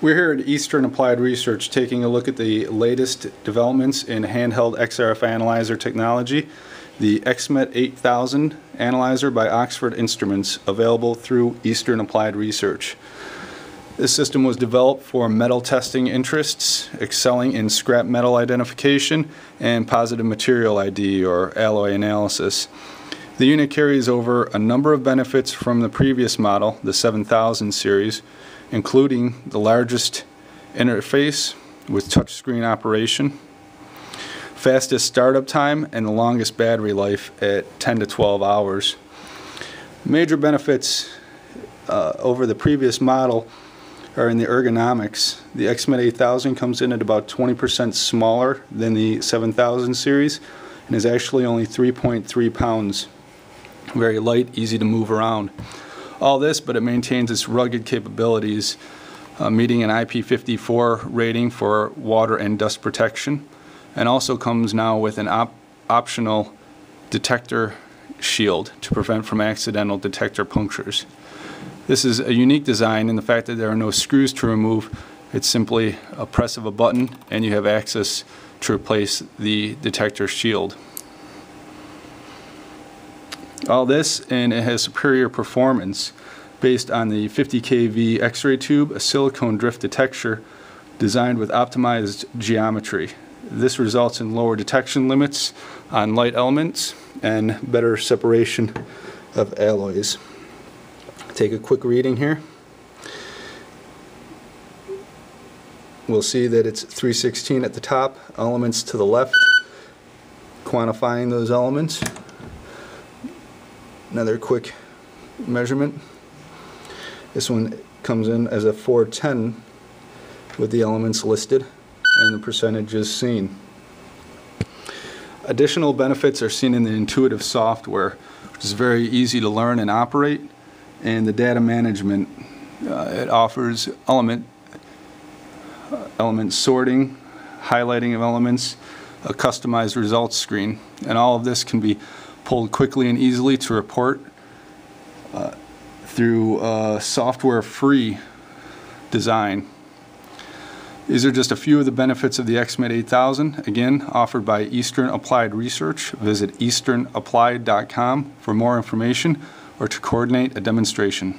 We're here at Eastern Applied Research taking a look at the latest developments in handheld XRF analyzer technology, the XMET 8000 analyzer by Oxford Instruments, available through Eastern Applied Research. This system was developed for metal testing interests, excelling in scrap metal identification and positive material ID or alloy analysis. The unit carries over a number of benefits from the previous model, the 7000 series, including the largest interface with touchscreen operation, fastest startup time, and the longest battery life at 10 to 12 hours. Major benefits uh, over the previous model are in the ergonomics. The XMET 8000 comes in at about 20% smaller than the 7000 series and is actually only 3.3 pounds. Very light, easy to move around all this, but it maintains its rugged capabilities, uh, meeting an IP54 rating for water and dust protection, and also comes now with an op optional detector shield to prevent from accidental detector punctures. This is a unique design in the fact that there are no screws to remove. It's simply a press of a button and you have access to replace the detector shield all this and it has superior performance based on the 50 kV x-ray tube, a silicon drift detector designed with optimized geometry. This results in lower detection limits on light elements and better separation of alloys. Take a quick reading here. We'll see that it's 316 at the top, elements to the left, quantifying those elements another quick measurement. This one comes in as a 410 with the elements listed and the percentages seen. Additional benefits are seen in the intuitive software, which is very easy to learn and operate, and the data management. Uh, it offers element, uh, element sorting, highlighting of elements, a customized results screen, and all of this can be pulled quickly and easily to report uh, through uh, software-free design. These are just a few of the benefits of the XMET 8000, again offered by Eastern Applied Research. Visit easternapplied.com for more information or to coordinate a demonstration.